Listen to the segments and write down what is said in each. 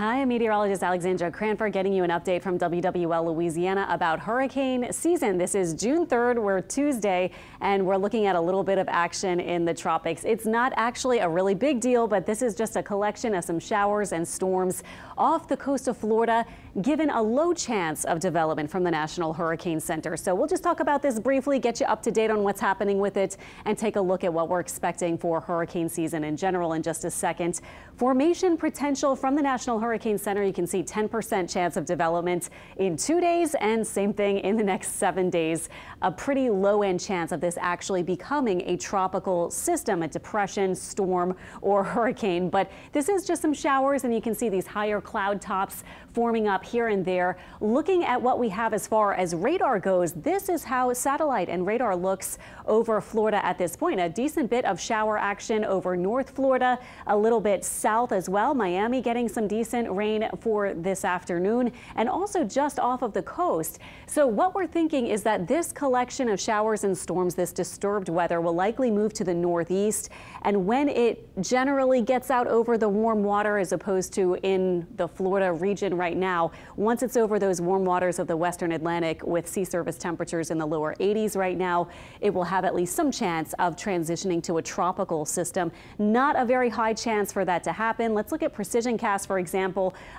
Hi, I'm meteorologist Alexandra Cranford getting you an update from WWL Louisiana about hurricane season. This is June 3rd, we're Tuesday, and we're looking at a little bit of action in the tropics. It's not actually a really big deal, but this is just a collection of some showers and storms off the coast of Florida, given a low chance of development from the National Hurricane Center. So we'll just talk about this briefly, get you up to date on what's happening with it, and take a look at what we're expecting for hurricane season in general in just a second. Formation potential from the National Hurricane Center, you can see 10% chance of development in two days and same thing in the next seven days. A pretty low end chance of this actually becoming a tropical system, a depression, storm, or hurricane. But this is just some showers and you can see these higher cloud tops forming up here and there. Looking at what we have as far as radar goes, this is how satellite and radar looks over Florida at this point. A decent bit of shower action over North Florida, a little bit south as well. Miami getting some decent rain for this afternoon and also just off of the coast. So what we're thinking is that this collection of showers and storms, this disturbed weather will likely move to the northeast. And when it generally gets out over the warm water as opposed to in the Florida region right now. Once it's over those warm waters of the western Atlantic with sea surface temperatures in the lower 80s right now, it will have at least some chance of transitioning to a tropical system. Not a very high chance for that to happen. Let's look at precision cast, for example,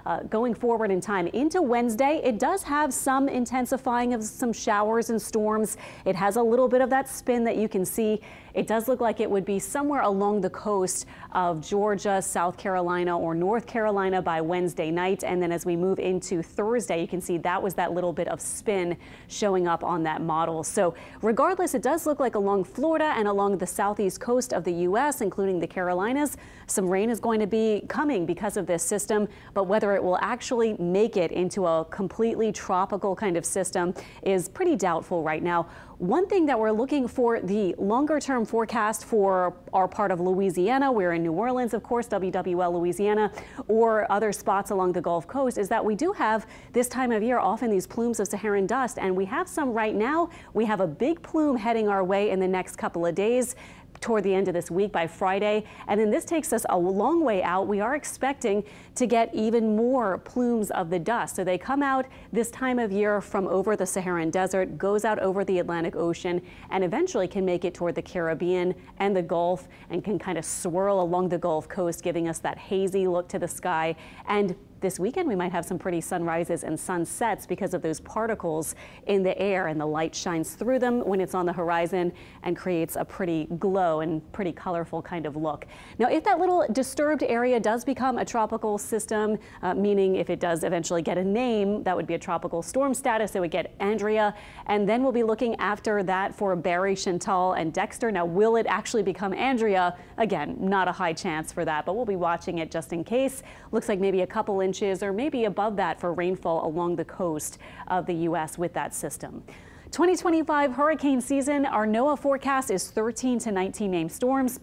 uh, going forward in time into Wednesday. It does have some intensifying of some showers and storms. It has a little bit of that spin that you can see. It does look like it would be somewhere along the coast of Georgia, South Carolina, or North Carolina by Wednesday night. And then as we move into Thursday, you can see that was that little bit of spin showing up on that model. So regardless, it does look like along Florida and along the southeast coast of the U.S., including the Carolinas, some rain is going to be coming because of this system. But whether it will actually make it into a completely tropical kind of system is pretty doubtful right now. One thing that we're looking for the longer term forecast for our part of Louisiana, we're in New Orleans, of course, WWL Louisiana, or other spots along the Gulf Coast, is that we do have this time of year often these plumes of Saharan dust, and we have some right now. We have a big plume heading our way in the next couple of days toward the end of this week by Friday. And then this takes us a long way out. We are expecting to get even more plumes of the dust. So they come out this time of year from over the Saharan desert, goes out over the Atlantic Ocean, and eventually can make it toward the Caribbean and the Gulf and can kind of swirl along the Gulf Coast, giving us that hazy look to the sky. And this weekend, we might have some pretty sunrises and sunsets because of those particles in the air and the light shines through them when it's on the horizon and creates a pretty glow and pretty colorful kind of look. Now, if that little disturbed area does become a tropical system, uh, meaning if it does eventually get a name, that would be a tropical storm status. It would get Andrea. And then we'll be looking after that for Barry, Chantal, and Dexter. Now, will it actually become Andrea? Again, not a high chance for that, but we'll be watching it just in case. Looks like maybe a couple inches inches or maybe above that for rainfall along the coast of the U.S. with that system. 2025 hurricane season, our NOAA forecast is 13 to 19 named storms.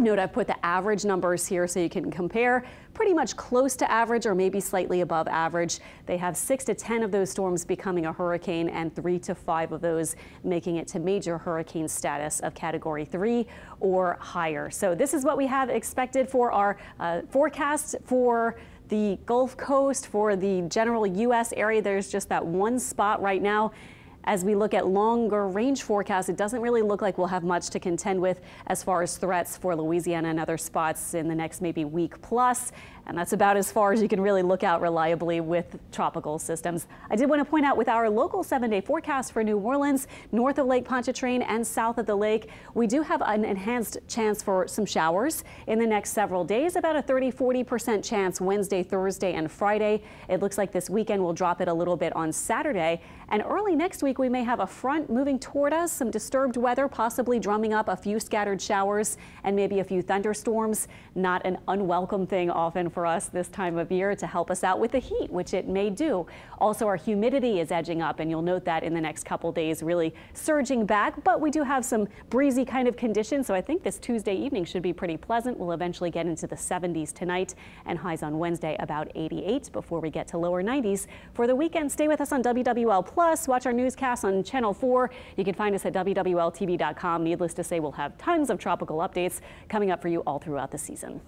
Note I've put the average numbers here so you can compare pretty much close to average or maybe slightly above average. They have six to 10 of those storms becoming a hurricane and three to five of those making it to major hurricane status of category three or higher. So this is what we have expected for our uh, forecast for the Gulf Coast, for the general U.S. area, there's just that one spot right now as we look at longer range forecasts, it doesn't really look like we'll have much to contend with as far as threats for Louisiana and other spots in the next maybe week plus. And that's about as far as you can really look out reliably with tropical systems. I did want to point out with our local seven day forecast for New Orleans, north of Lake Pontchartrain and south of the lake, we do have an enhanced chance for some showers in the next several days, about a 30 40% chance Wednesday, Thursday, and Friday. It looks like this weekend will drop it a little bit on Saturday. And early next week, we may have a front moving toward us, some disturbed weather, possibly drumming up a few scattered showers and maybe a few thunderstorms. Not an unwelcome thing often for us this time of year to help us out with the heat, which it may do. Also, our humidity is edging up, and you'll note that in the next couple days, really surging back. But we do have some breezy kind of conditions, so I think this Tuesday evening should be pretty pleasant. We'll eventually get into the 70s tonight and highs on Wednesday about 88 before we get to lower 90s. For the weekend, stay with us on WWL Plus. Watch our newscast on Channel 4. You can find us at WWLTV.com. Needless to say, we'll have tons of tropical updates coming up for you all throughout the season.